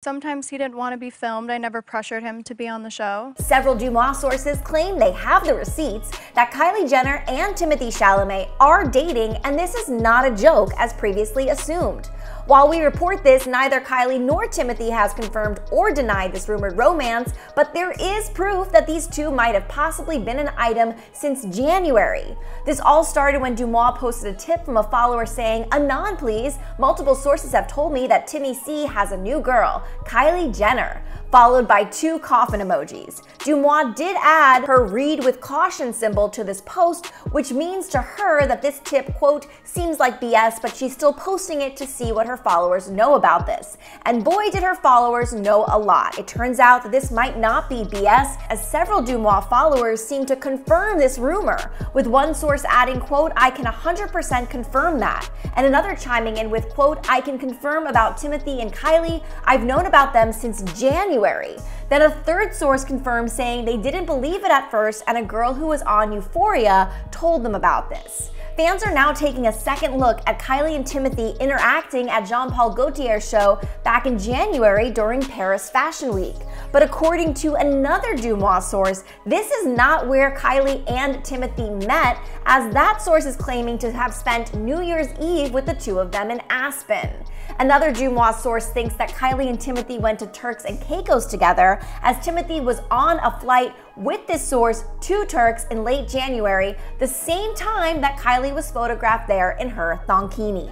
Sometimes he didn't want to be filmed. I never pressured him to be on the show. Several DeuxMoi sources claim they have the receipts that Kylie Jenner and Timothée Chalamet are dating, and this is not a joke as previously assumed. While we report this, neither Kylie nor Timothée has confirmed or denied this rumored romance, but there is proof that these two might have possibly been an item since January. This all started when DeuxMoi posted a tip from a follower saying, Anon please, multiple sources have told me that Timmy C has a new girl, Kylie Jenner followed by two coffin emojis. DeuxMoi did add her read with caution symbol to this post, which means to her that this tip, quote, seems like BS, but she's still posting it to see what her followers know about this. And boy, did her followers know a lot. It turns out that this might not be BS, as several DeuxMoi followers seem to confirm this rumor, with one source adding, quote, I can 100% confirm that, and another chiming in with, quote, I can confirm about Timothée and Kylie. I've known about them since January January. Then a third source confirmed saying they didn't believe it at first and a girl who was on Euphoria told them about this. Fans are now taking a second look at Kylie and Timothée interacting at Jean Paul Gaultier's show back in January during Paris Fashion Week. But according to another DeuxMoi source, this is not where Kylie and Timothée met, as that source is claiming to have spent New Year's Eve with the two of them in Aspen. Another DeuxMoi source thinks that Kylie and Timothée went to Turks and Caicos together, as Timothée was on a flight with this source to Turks in late January, the same time that Kylie was photographed there in her thonkini.